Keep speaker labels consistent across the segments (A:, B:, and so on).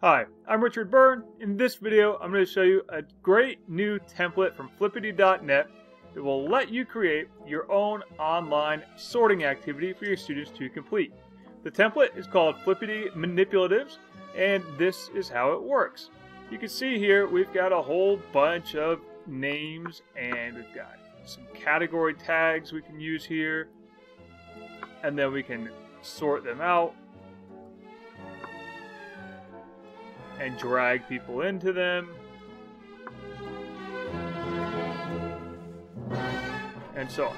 A: Hi, I'm Richard Byrne. In this video, I'm going to show you a great new template from Flippity.net that will let you create your own online sorting activity for your students to complete. The template is called Flippity Manipulatives, and this is how it works. You can see here we've got a whole bunch of names and we've got some category tags we can use here and then we can sort them out and drag people into them. And so on.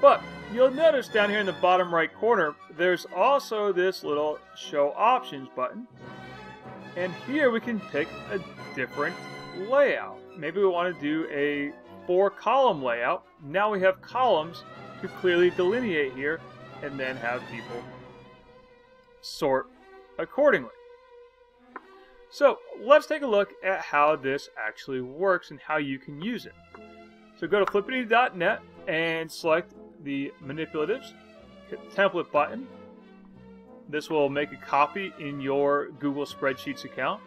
A: But you'll notice down here in the bottom right corner, there's also this little show options button. And here we can pick a different layout. Maybe we want to do a four column layout. Now we have columns to clearly delineate here and then have people sort accordingly. So let's take a look at how this actually works and how you can use it. So go to flippity.net and select the manipulatives, hit the template button. This will make a copy in your Google Spreadsheets account.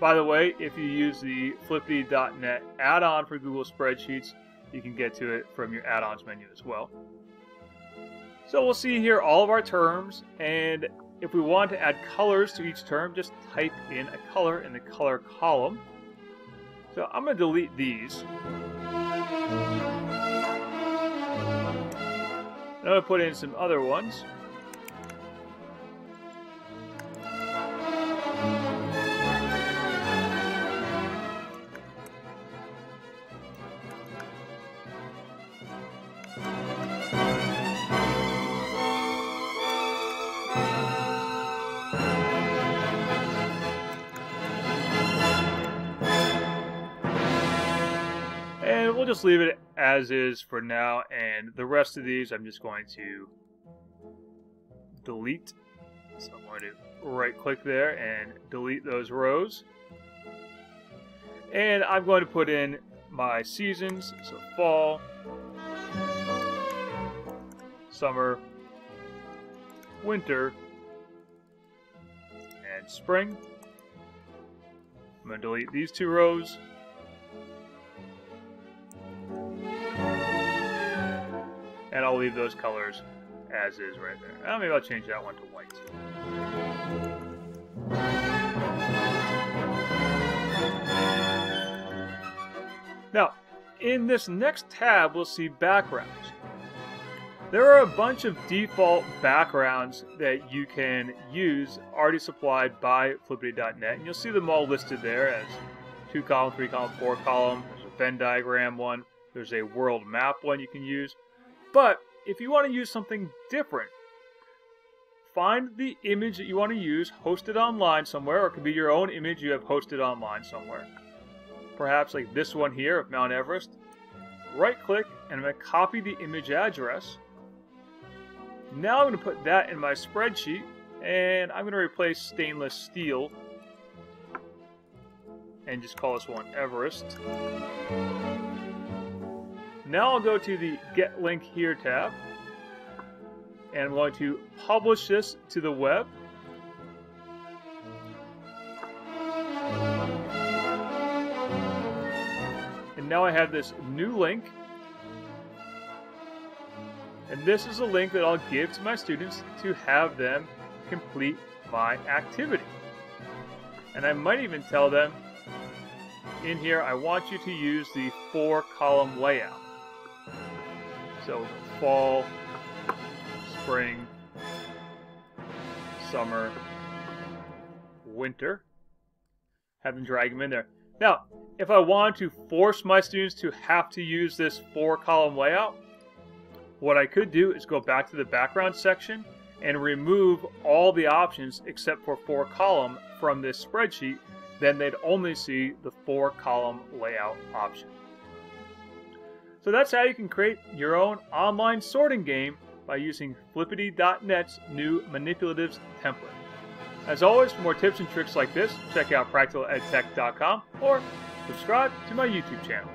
A: By the way, if you use the flippity.net add-on for Google Spreadsheets, you can get to it from your add-ons menu as well. So we'll see here all of our terms, and if we want to add colors to each term, just type in a color in the color column. So I'm going to delete these. I'm going to put in some other ones. We'll just leave it as is for now. And the rest of these, I'm just going to delete. So I'm going to right click there and delete those rows. And I'm going to put in my seasons. So fall, summer, winter, and spring. I'm going to delete these two rows. I'll leave those colors as is right there. Uh, maybe I'll change that one to white. Now, in this next tab, we'll see backgrounds. There are a bunch of default backgrounds that you can use already supplied by Flippity.net, and you'll see them all listed there as two column, three column, four column. There's a Venn diagram one. There's a world map one you can use. But if you want to use something different, find the image that you want to use, host it online somewhere, or it could be your own image you have hosted online somewhere. Perhaps like this one here of Mount Everest. Right click and I'm going to copy the image address. Now I'm going to put that in my spreadsheet and I'm going to replace stainless steel and just call this one Everest. Now I'll go to the Get Link Here tab, and I'm going to publish this to the web. And now I have this new link. And this is a link that I'll give to my students to have them complete my activity. And I might even tell them in here, I want you to use the four column layout. So fall, spring, summer, winter. Have them drag them in there. Now, if I want to force my students to have to use this four column layout, what I could do is go back to the background section and remove all the options except for four column from this spreadsheet. Then they'd only see the four column layout option. So that's how you can create your own online sorting game by using Flippity.net's new Manipulatives template. As always, for more tips and tricks like this, check out PracticalEdTech.com or subscribe to my YouTube channel.